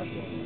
Gracias.